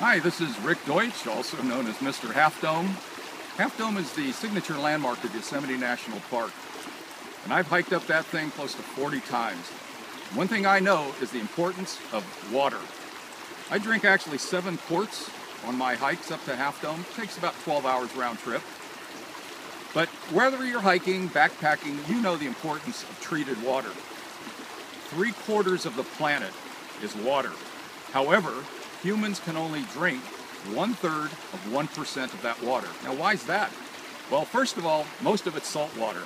Hi, this is Rick Deutsch, also known as Mr. Half Dome. Half Dome is the signature landmark of Yosemite National Park. And I've hiked up that thing close to 40 times. One thing I know is the importance of water. I drink actually seven quarts on my hikes up to Half Dome. It takes about 12 hours round trip. But whether you're hiking, backpacking, you know the importance of treated water. Three quarters of the planet is water. However, humans can only drink one third of 1% of that water. Now, why is that? Well, first of all, most of it's salt water,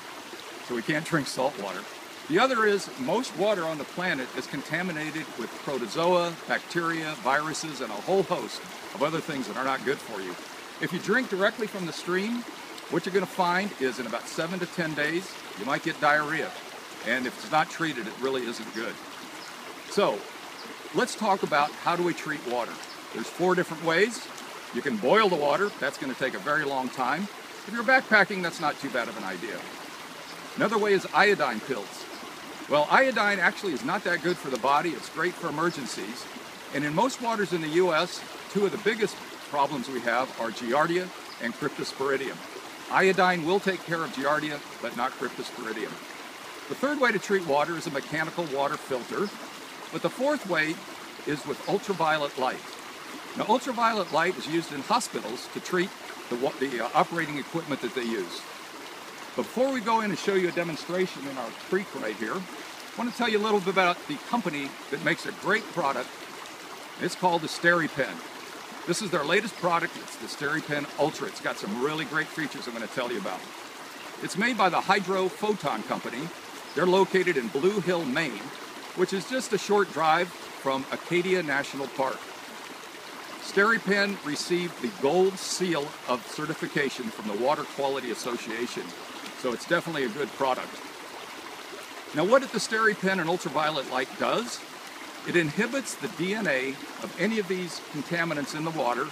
so we can't drink salt water. The other is most water on the planet is contaminated with protozoa, bacteria, viruses, and a whole host of other things that are not good for you. If you drink directly from the stream, what you're going to find is in about seven to 10 days, you might get diarrhea. And if it's not treated, it really isn't good. So let's talk about how do we treat water. There's four different ways. You can boil the water. That's going to take a very long time. If you're backpacking, that's not too bad of an idea. Another way is iodine pills. Well, iodine actually is not that good for the body. It's great for emergencies. And in most waters in the U.S., two of the biggest problems we have are Giardia and Cryptosporidium. Iodine will take care of Giardia, but not Cryptosporidium. The third way to treat water is a mechanical water filter. But the fourth way is with ultraviolet light. Now, ultraviolet light is used in hospitals to treat the, the uh, operating equipment that they use. Before we go in and show you a demonstration in our creek right here, I want to tell you a little bit about the company that makes a great product. It's called the SteriPen. This is their latest product. It's the SteriPen Ultra. It's got some really great features I'm going to tell you about. It's made by the Hydro Photon Company. They're located in Blue Hill, Maine, which is just a short drive from Acadia National Park. SteriPen received the gold seal of certification from the Water Quality Association, so it's definitely a good product. Now what the SteriPen and ultraviolet light does, it inhibits the DNA of any of these contaminants in the water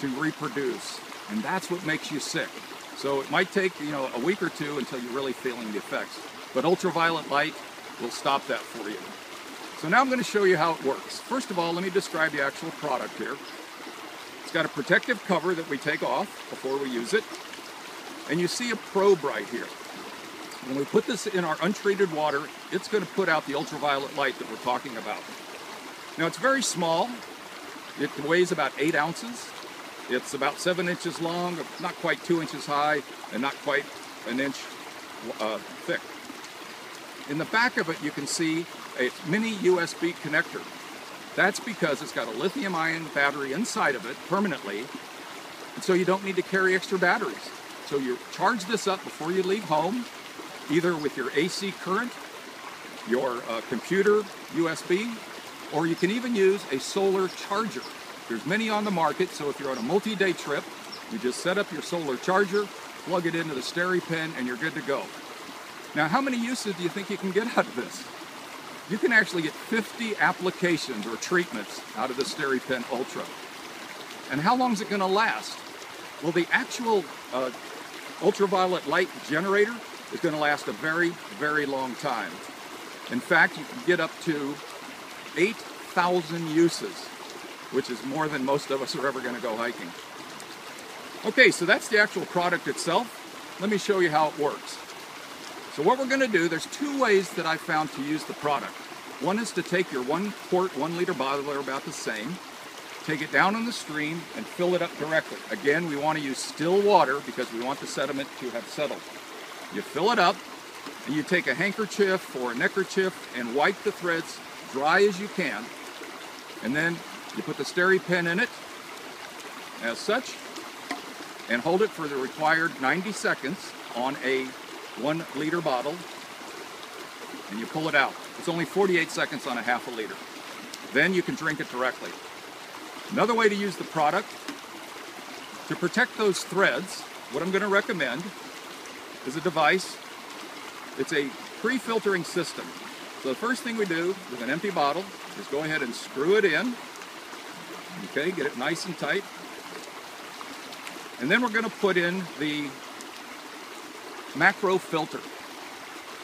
to reproduce, and that's what makes you sick. So it might take you know a week or two until you're really feeling the effects, but ultraviolet light will stop that for you. So now I'm going to show you how it works. First of all, let me describe the actual product here. It's got a protective cover that we take off before we use it. And you see a probe right here. When we put this in our untreated water, it's going to put out the ultraviolet light that we're talking about. Now it's very small. It weighs about eight ounces. It's about seven inches long, not quite two inches high, and not quite an inch uh, thick. In the back of it, you can see a mini USB connector. That's because it's got a lithium ion battery inside of it permanently, and so you don't need to carry extra batteries. So you charge this up before you leave home, either with your AC current, your uh, computer USB, or you can even use a solar charger. There's many on the market, so if you're on a multi-day trip, you just set up your solar charger, plug it into the SteriPen, and you're good to go. Now, how many uses do you think you can get out of this? You can actually get 50 applications or treatments out of the SteriPen Ultra. And how long is it going to last? Well, the actual uh, ultraviolet light generator is going to last a very, very long time. In fact, you can get up to 8,000 uses, which is more than most of us are ever going to go hiking. Okay, so that's the actual product itself. Let me show you how it works. So what we're going to do, there's two ways that I found to use the product. One is to take your one quart, one liter bottle, they're about the same, take it down in the stream and fill it up directly. Again, we want to use still water because we want the sediment to have settled. You fill it up and you take a handkerchief or a neckerchief and wipe the threads dry as you can. And then you put the SteriPen in it as such and hold it for the required 90 seconds on a one liter bottle and you pull it out. It's only 48 seconds on a half a liter. Then you can drink it directly. Another way to use the product, to protect those threads, what I'm going to recommend is a device. It's a pre-filtering system. So the first thing we do with an empty bottle is go ahead and screw it in. Okay, get it nice and tight. And then we're going to put in the macro filter.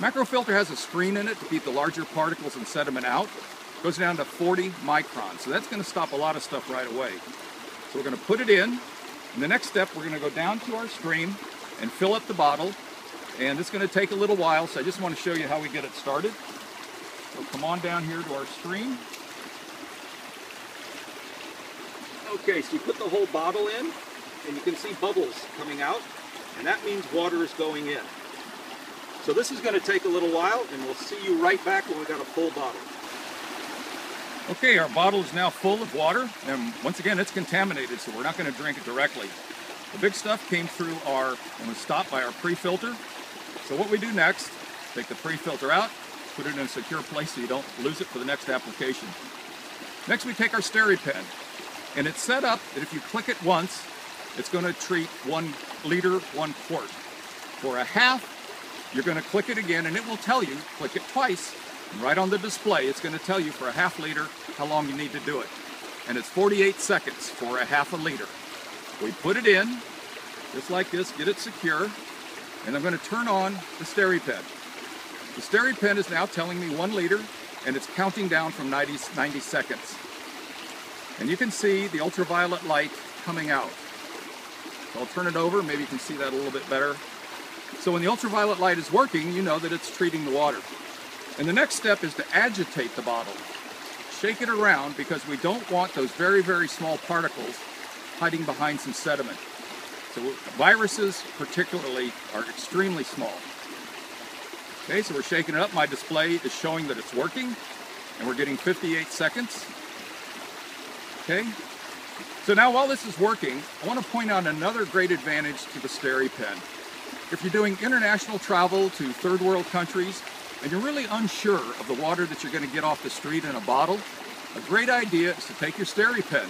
Macro filter has a screen in it to keep the larger particles and sediment out. It goes down to 40 microns, so that's going to stop a lot of stuff right away. So we're going to put it in. In the next step, we're going to go down to our stream and fill up the bottle. And it's going to take a little while, so I just want to show you how we get it started. So come on down here to our stream. Okay, so you put the whole bottle in, and you can see bubbles coming out, and that means water is going in. So this is going to take a little while, and we'll see you right back when we got a full bottle. Okay, our bottle is now full of water, and once again, it's contaminated, so we're not going to drink it directly. The big stuff came through our, and was stopped by our pre-filter. So what we do next, take the pre-filter out, put it in a secure place so you don't lose it for the next application. Next, we take our SteriPen, and it's set up that if you click it once, it's going to treat one liter, one quart. For a half, you're going to click it again, and it will tell you, click it twice, and right on the display, it's going to tell you for a half liter how long you need to do it. And it's 48 seconds for a half a liter. We put it in, just like this, get it secure, and I'm going to turn on the SteriPen. The SteriPen is now telling me one liter, and it's counting down from 90, 90 seconds. And you can see the ultraviolet light coming out. So I'll turn it over, maybe you can see that a little bit better. So when the ultraviolet light is working, you know that it's treating the water. And the next step is to agitate the bottle. Shake it around because we don't want those very, very small particles hiding behind some sediment. So viruses particularly are extremely small. Okay, so we're shaking it up. My display is showing that it's working and we're getting 58 seconds. Okay, so now while this is working, I want to point out another great advantage to the SteriPen. If you're doing international travel to third world countries, and you're really unsure of the water that you're going to get off the street in a bottle, a great idea is to take your SteriPen,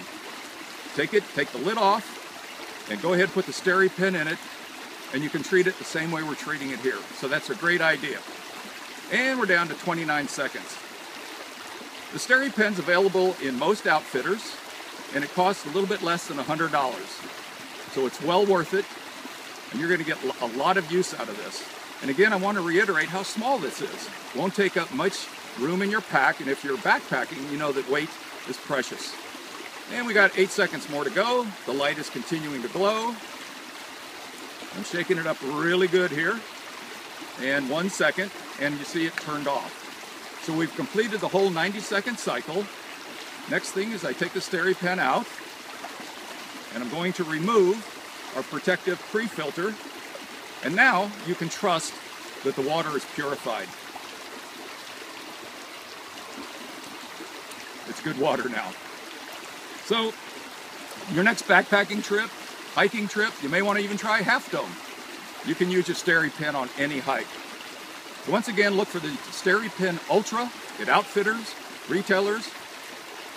take it, take the lid off, and go ahead and put the SteriPen in it, and you can treat it the same way we're treating it here. So that's a great idea. And we're down to 29 seconds. The SteriPen's available in most outfitters, and it costs a little bit less than $100. So it's well worth it, and you're going to get a lot of use out of this. And again, I want to reiterate how small this is. Won't take up much room in your pack, and if you're backpacking, you know that weight is precious. And we got eight seconds more to go. The light is continuing to glow. I'm shaking it up really good here. And one second, and you see it turned off. So we've completed the whole 90 second cycle. Next thing is I take the SteriPen out, and I'm going to remove our protective pre-filter and now you can trust that the water is purified. It's good water now. So, your next backpacking trip, hiking trip, you may want to even try Half Dome. You can use your SteriPen on any hike. So once again, look for the SteriPen Ultra at outfitters, retailers,